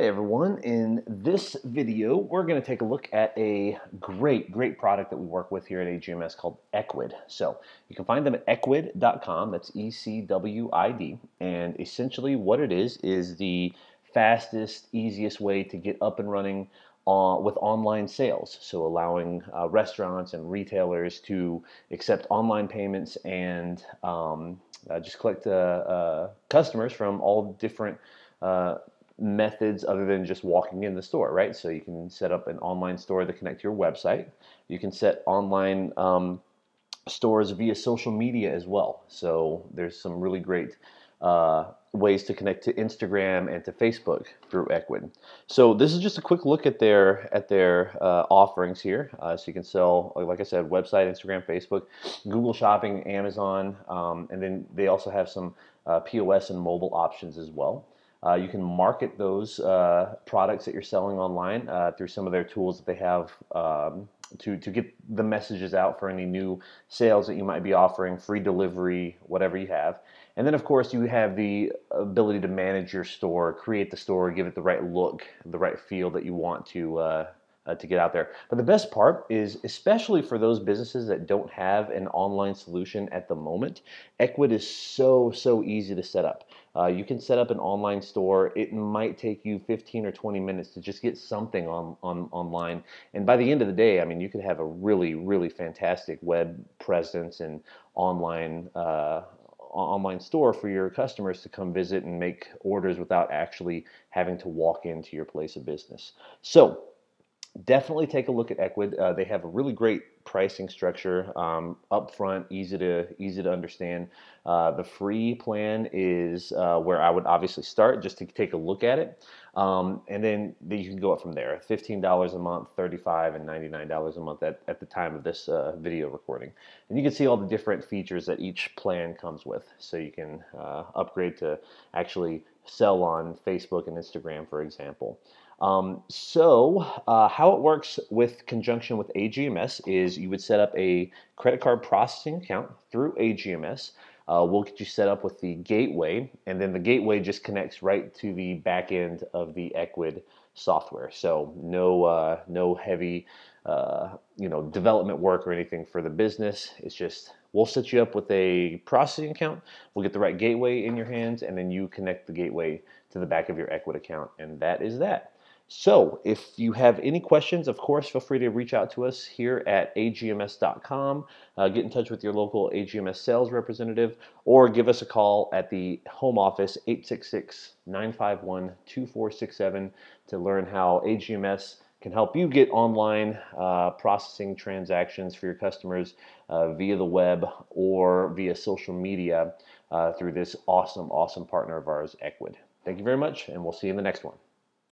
Hey everyone, in this video we're going to take a look at a great, great product that we work with here at AGMS called Ecwid. So you can find them at ecwid.com, that's E-C-W-I-D, and essentially what it is is the fastest, easiest way to get up and running uh, with online sales. So allowing uh, restaurants and retailers to accept online payments and um, uh, just collect uh, uh, customers from all different uh, methods other than just walking in the store, right? So you can set up an online store that connect to your website. You can set online um, stores via social media as well. So there's some really great uh, ways to connect to Instagram and to Facebook through Ecwid. So this is just a quick look at their at their uh, offerings here. Uh, so you can sell, like I said, website, Instagram, Facebook, Google Shopping, Amazon, um, and then they also have some uh, POS and mobile options as well. Uh, you can market those uh, products that you're selling online uh, through some of their tools that they have um, to, to get the messages out for any new sales that you might be offering, free delivery, whatever you have. And then, of course, you have the ability to manage your store, create the store, give it the right look, the right feel that you want to uh, uh, to get out there. But the best part is, especially for those businesses that don't have an online solution at the moment, Ecwid is so, so easy to set up. Uh, you can set up an online store. It might take you 15 or 20 minutes to just get something on, on online. And by the end of the day, I mean, you could have a really, really fantastic web presence and online uh, online store for your customers to come visit and make orders without actually having to walk into your place of business. So definitely take a look at Ecwid. Uh, they have a really great pricing structure, um, upfront, easy to easy to understand. Uh, the free plan is uh, where I would obviously start just to take a look at it, um, and then you can go up from there. Fifteen dollars a month, thirty-five and ninety-nine dollars a month at, at the time of this uh, video recording, and you can see all the different features that each plan comes with. So you can uh, upgrade to actually sell on Facebook and Instagram, for example. Um, so uh, how it works with conjunction with AGMS is you would set up a credit card processing account through AGMS. Uh, we'll get you set up with the gateway, and then the gateway just connects right to the back end of the Ecwid software. So no uh, no heavy uh, you know development work or anything for the business. It's just we'll set you up with a processing account. We'll get the right gateway in your hands, and then you connect the gateway to the back of your Ecwid account, and that is that. So, if you have any questions, of course, feel free to reach out to us here at agms.com. Uh, get in touch with your local AGMS sales representative or give us a call at the home office 866 951 2467 to learn how AGMS can help you get online uh, processing transactions for your customers uh, via the web or via social media uh, through this awesome, awesome partner of ours, Ecwid. Thank you very much, and we'll see you in the next one.